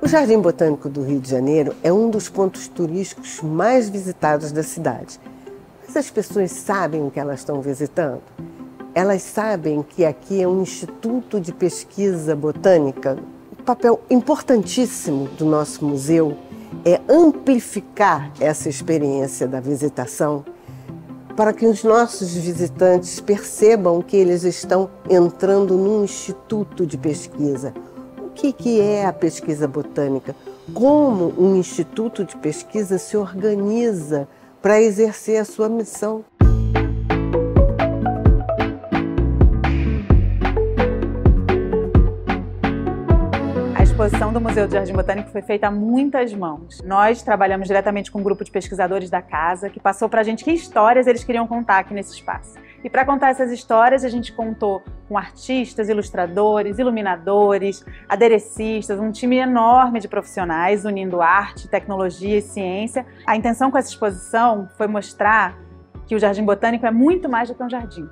O Jardim Botânico do Rio de Janeiro é um dos pontos turísticos mais visitados da cidade. Mas as pessoas sabem o que elas estão visitando? Elas sabem que aqui é um instituto de pesquisa botânica. O papel importantíssimo do nosso museu é amplificar essa experiência da visitação para que os nossos visitantes percebam que eles estão entrando num instituto de pesquisa. Que, que é a pesquisa botânica? Como um instituto de pesquisa se organiza para exercer a sua missão? exposição do Museu do Jardim Botânico foi feita a muitas mãos. Nós trabalhamos diretamente com um grupo de pesquisadores da casa que passou para a gente que histórias eles queriam contar aqui nesse espaço. E para contar essas histórias, a gente contou com artistas, ilustradores, iluminadores, aderecistas, um time enorme de profissionais unindo arte, tecnologia e ciência. A intenção com essa exposição foi mostrar que o Jardim Botânico é muito mais do que um jardim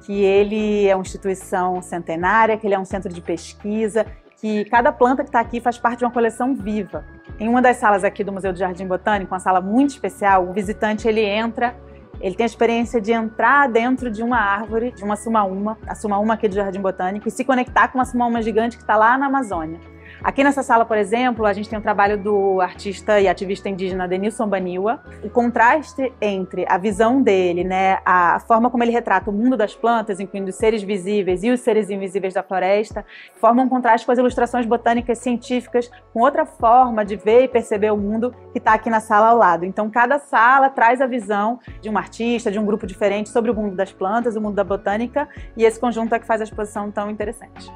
que ele é uma instituição centenária, que ele é um centro de pesquisa que cada planta que está aqui faz parte de uma coleção viva. Em uma das salas aqui do Museu do Jardim Botânico, uma sala muito especial, o visitante ele entra, ele tem a experiência de entrar dentro de uma árvore, de uma sumaúma, a sumaúma aqui do Jardim Botânico, e se conectar com uma sumaúma gigante que está lá na Amazônia. Aqui nessa sala, por exemplo, a gente tem o um trabalho do artista e ativista indígena Denilson Baniwa. O contraste entre a visão dele, né, a forma como ele retrata o mundo das plantas, incluindo os seres visíveis e os seres invisíveis da floresta, forma um contraste com as ilustrações botânicas científicas, com outra forma de ver e perceber o mundo que está aqui na sala ao lado. Então, cada sala traz a visão de um artista, de um grupo diferente sobre o mundo das plantas, o mundo da botânica, e esse conjunto é que faz a exposição tão interessante.